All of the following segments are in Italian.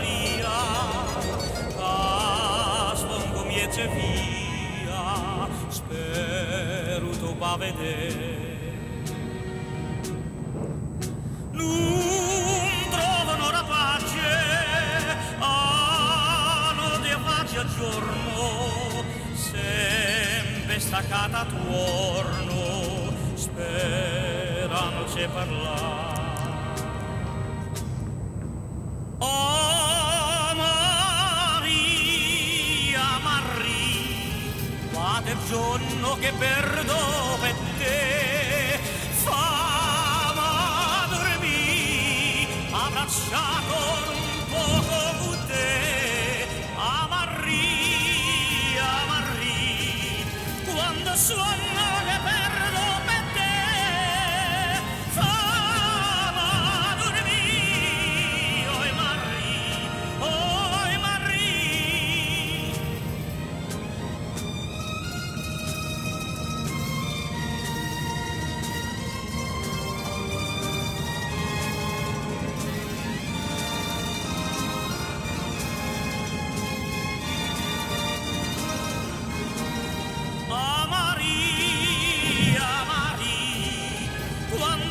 Maria, ca ah, sfângul miețe via, speruto va vedere. Non trovano la pace, hanno di pace a giorno, sempre staccata attorno, sperano se parlare. Quate giorno che perdo per te, fama dormì, abbracciato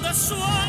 A Maria, Maria, quando suona